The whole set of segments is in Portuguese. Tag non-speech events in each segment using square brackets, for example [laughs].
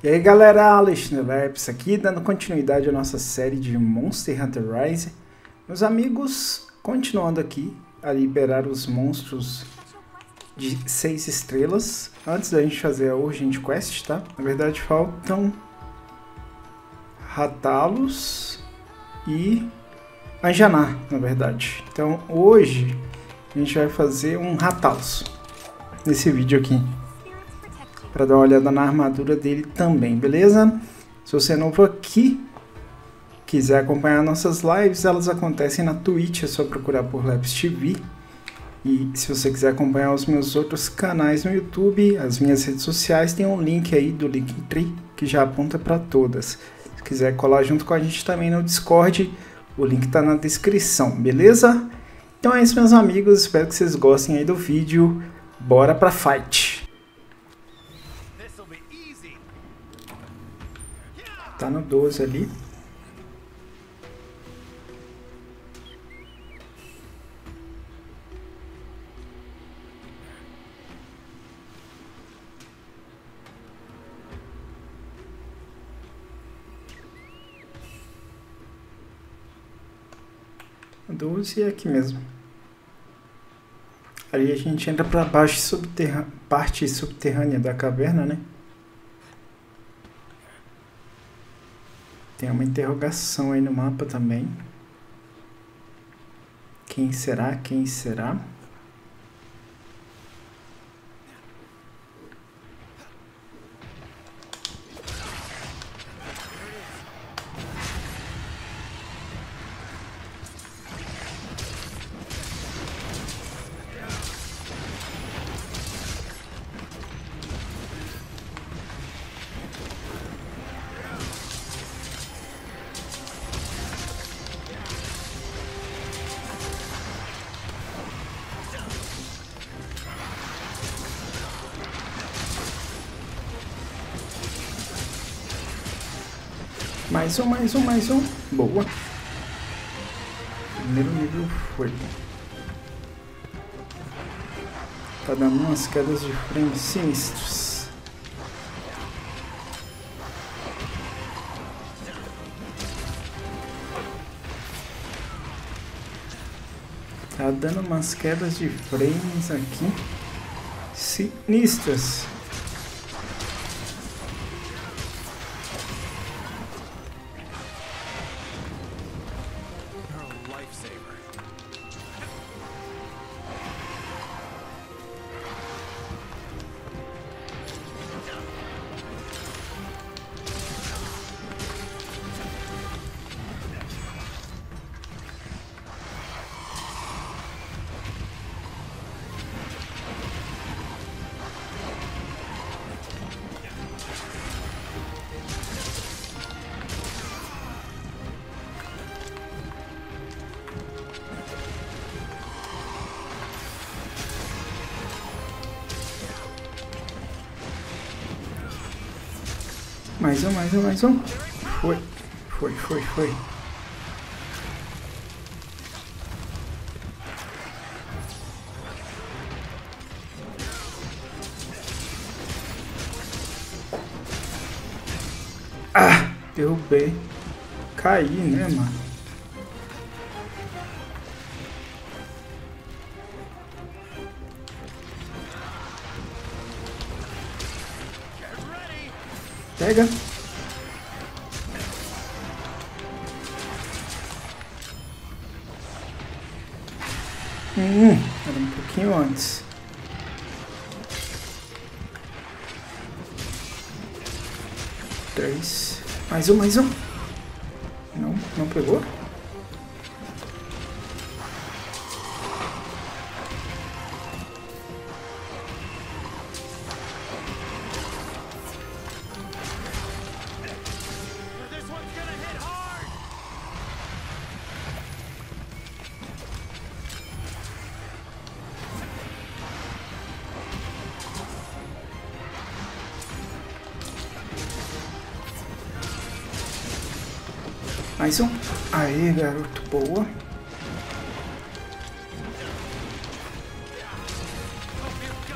E aí galera, Alexandre Lerps aqui, dando continuidade à nossa série de Monster Hunter Rise. Meus amigos, continuando aqui a liberar os monstros de 6 estrelas, antes da gente fazer a Urgent Quest, tá? Na verdade faltam Ratalos e Anjaná, na verdade. Então hoje a gente vai fazer um Ratalos nesse vídeo aqui para dar uma olhada na armadura dele também, beleza? Se você é novo aqui, quiser acompanhar nossas lives, elas acontecem na Twitch, é só procurar por Labs TV. E se você quiser acompanhar os meus outros canais no YouTube, as minhas redes sociais, tem um link aí do Linktree que já aponta para todas. Se quiser colar junto com a gente também no Discord, o link está na descrição, beleza? Então é isso, meus amigos. Espero que vocês gostem aí do vídeo. Bora pra fight! Tá no 12 ali. Doze é aqui mesmo. Ali a gente entra para subterrânea, parte subterrânea da caverna, né? Tem uma interrogação aí no mapa também. Quem será? Quem será? Mais um, mais um, mais um. Boa. Primeiro nível foi. Tá dando umas quedas de frame sinistros. Tá dando umas quedas de frames aqui sinistras. Mais um, mais um, mais um. Foi, foi, foi, foi. Ah, derrubei. Caí, né, mano? Pega. Hum, era um pouquinho antes. Três. Mais um, mais um. Não, não pegou? Aí, garoto. Boa.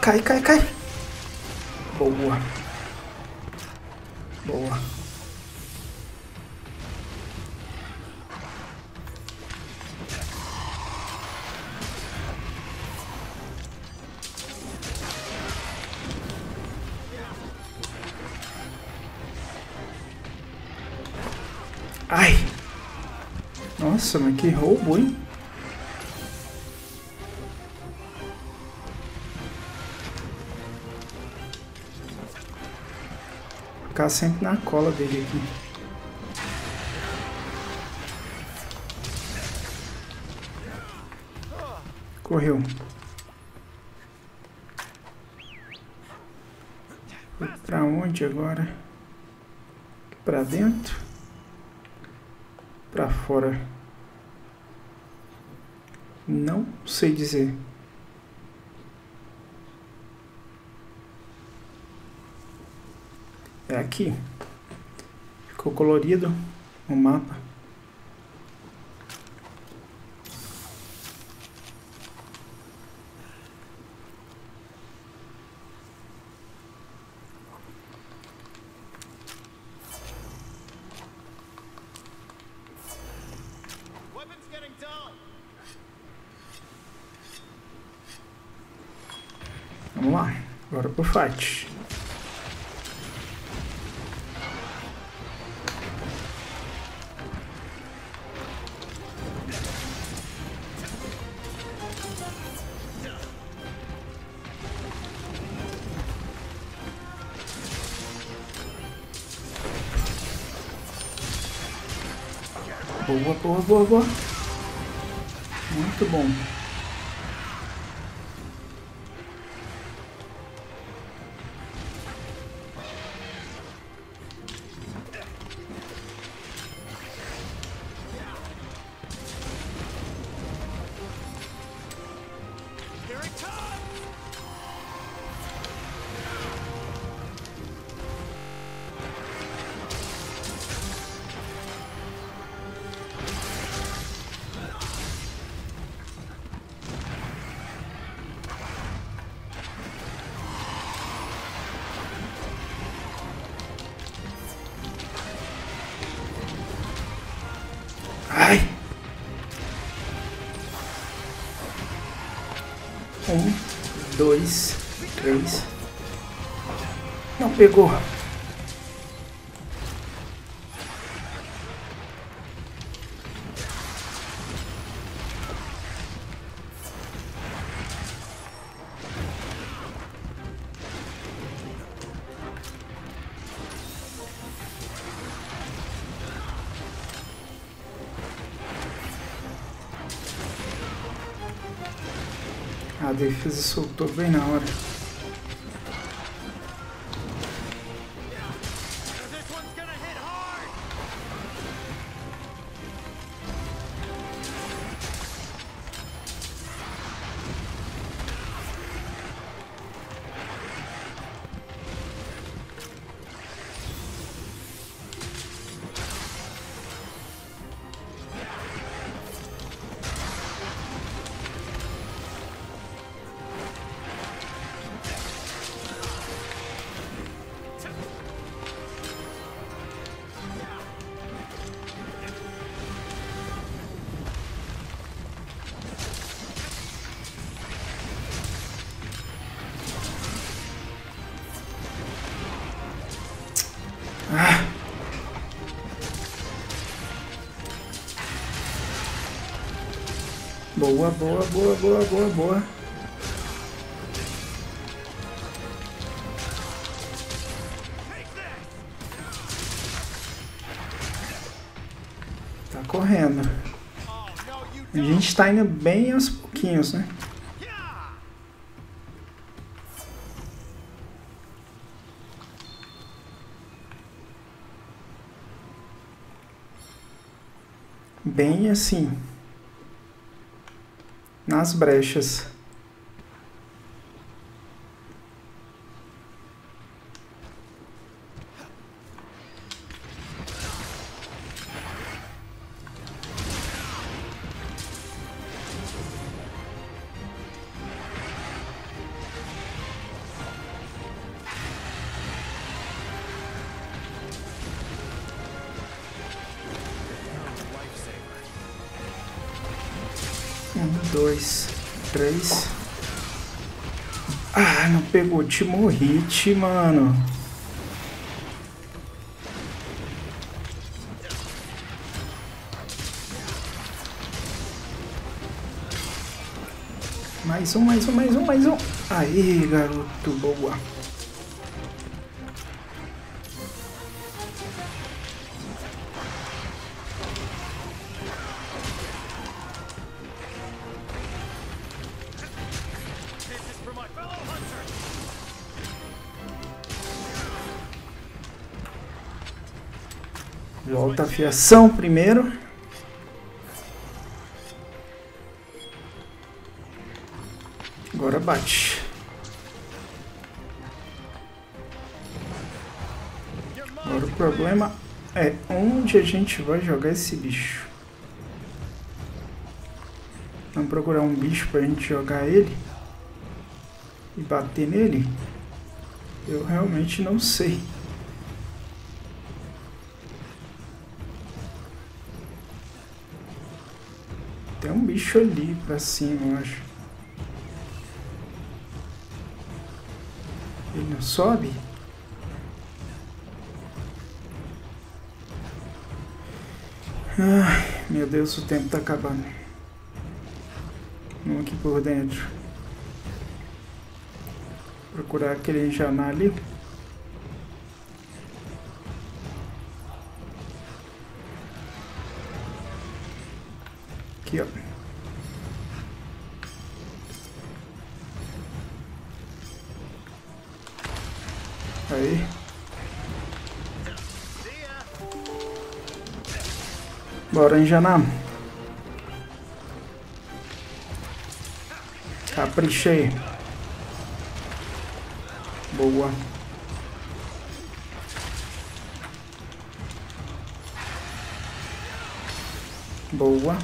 Cai, cai, cai. Boa. Boa. Nossa, mas que roubo, hein? Ficar sempre na cola dele aqui. Correu. Foi pra onde agora? Pra dentro? Pra fora? Não sei dizer. É aqui. Ficou colorido o mapa. Boa, boa, boa, boa. Muito bom. Dois, três. Não pegou. Defesa soltou bem na hora. Boa, boa, boa, boa, boa, boa. Tá correndo. A gente tá indo bem aos pouquinhos, né? bem assim, nas brechas. Dois, três. Ah, não pegou Timo Hit, mano. Mais um, mais um, mais um, mais um. Aí, garoto, boa. Volta a fiação primeiro. Agora bate. Agora o problema é onde a gente vai jogar esse bicho. Vamos procurar um bicho pra gente jogar ele e bater nele? Eu realmente não sei. Bicho ali pra cima, eu acho. Ele não sobe? Ai, meu Deus, o tempo tá acabando. Vamos aqui por dentro. Procurar aquele enjanar ali. Aqui, ó. Aí. Bora enjanar. Caprichei. Boa. Boa.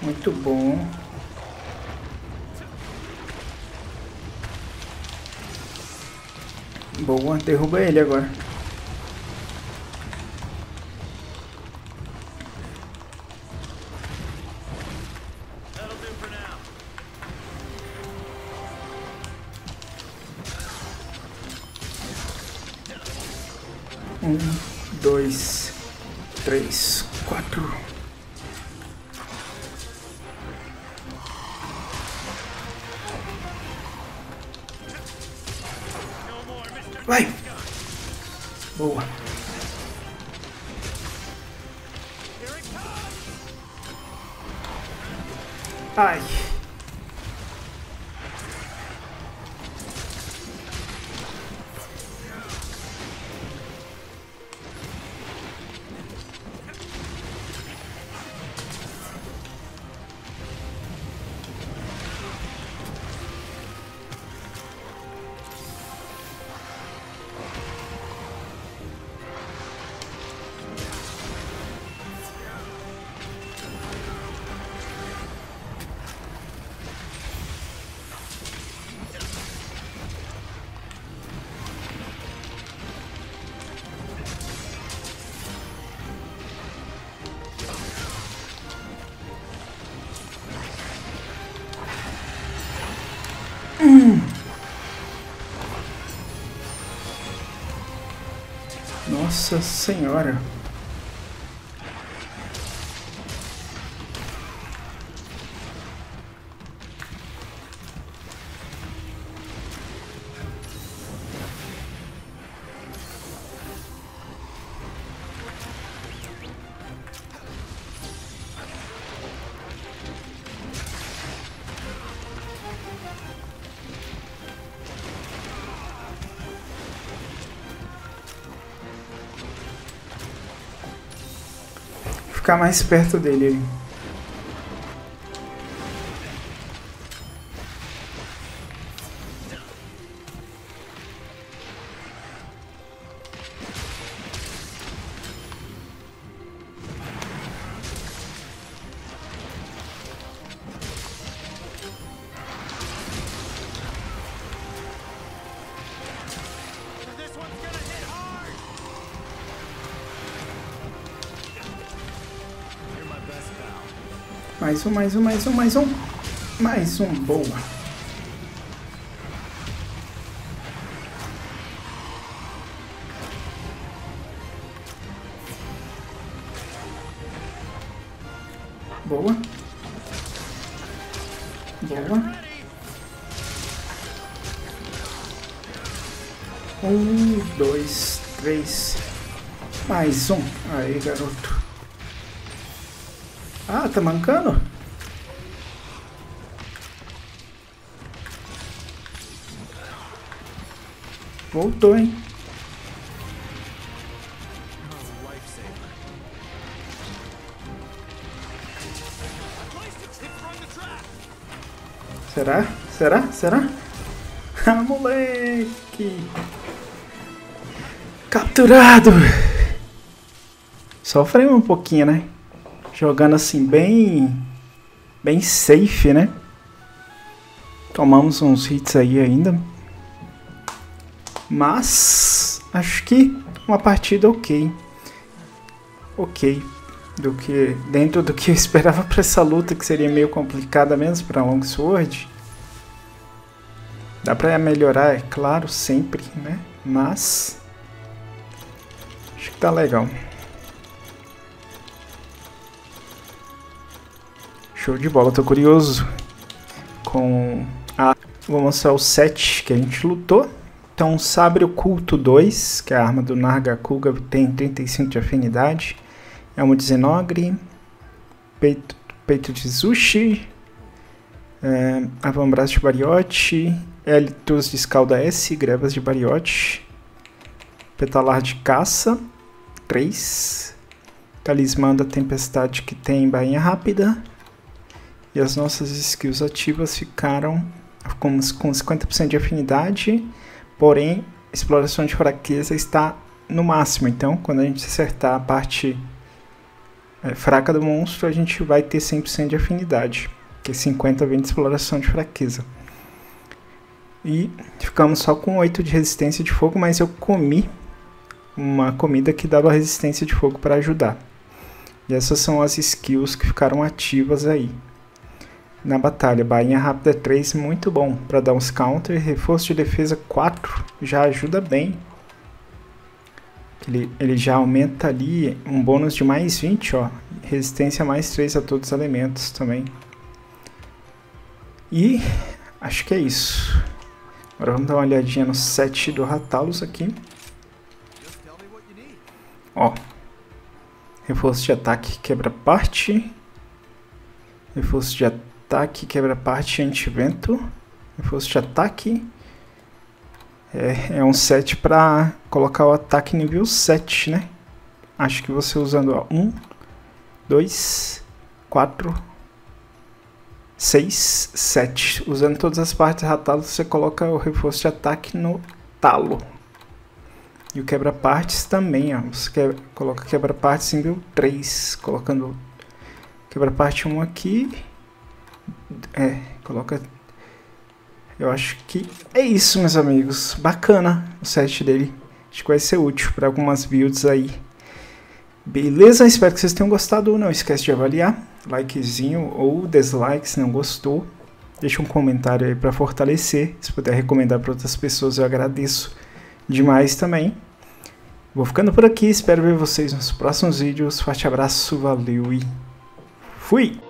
Muito bom. Boa, derruba ele agora. Um, dois, três, quatro. Boa. Nossa senhora. Ficar mais perto dele. Mais um, mais um, mais um, mais um. Mais um, boa. Boa. Boa. Um, dois, três. Mais um. Aí, garoto. Ah, tá mancando? Voltou, hein? Será? Será? Será? [laughs] Ah, moleque! Capturado! Sofremos um pouquinho, né? Jogando assim bem... Bem safe, né? Tomamos uns hits aí ainda. Mas... Acho que uma partida ok. Ok. Do que, dentro do que eu [laughs] esperava para essa luta, que seria meio complicada mesmo para Longsword. Dá pra melhorar, é claro, sempre, né? Mas... Acho que tá legal. Show de bola, tô curioso com a... Vou mostrar o set que a gente lutou. Então, Sabre Oculto 2, que é a arma do Nargacuga, tem 35 de afinidade. Elmo de Zenogre, peito, peito de Zushi, é, avambraço de Bariote, Elitos de Escalda S, Grevas de Bariote, Petalar de Caça, 3, Talismã da Tempestade que tem Bainha Rápida, e as nossas skills ativas ficaram com, com 50% de afinidade, porém, exploração de fraqueza está no máximo, então quando a gente acertar a parte é, fraca do monstro, a gente vai ter 100% de afinidade, que 50 vem de exploração de fraqueza. E ficamos só com 8 de resistência de fogo, mas eu comi uma comida que dava resistência de fogo para ajudar. E essas são as skills que ficaram ativas aí. Na batalha, bainha rápida 3, muito bom para dar uns counter, reforço de defesa 4, já ajuda bem ele, ele já aumenta ali um bônus de mais 20, ó. Resistência mais 3 a todos os elementos também. E acho que é isso. Agora vamos dar uma olhadinha no set do Ratalos aqui. Ó. Reforço de ataque quebra parte. Reforço de ataque quebra parte anti-vento. Reforço de ataque é, é um set para colocar o ataque nível 7, né? Acho que você usando 1, 2, 4, 6, 7. Usando todas as partes ratadas, você coloca o reforço de ataque no talo. E o quebra-partes também, ó. Você quer, coloca quebra-partes em nível 3, colocando quebra-parte 1 aqui. É, coloca eu acho que é isso, meus amigos. Bacana o set dele. Acho que vai ser útil para algumas builds aí. Beleza? Espero que vocês tenham gostado. Não esquece de avaliar. Likezinho ou dislike se não gostou. Deixa um comentário aí para fortalecer. Se puder recomendar para outras pessoas, eu agradeço demais também. Vou ficando por aqui. Espero ver vocês nos próximos vídeos. Forte abraço, valeu e fui!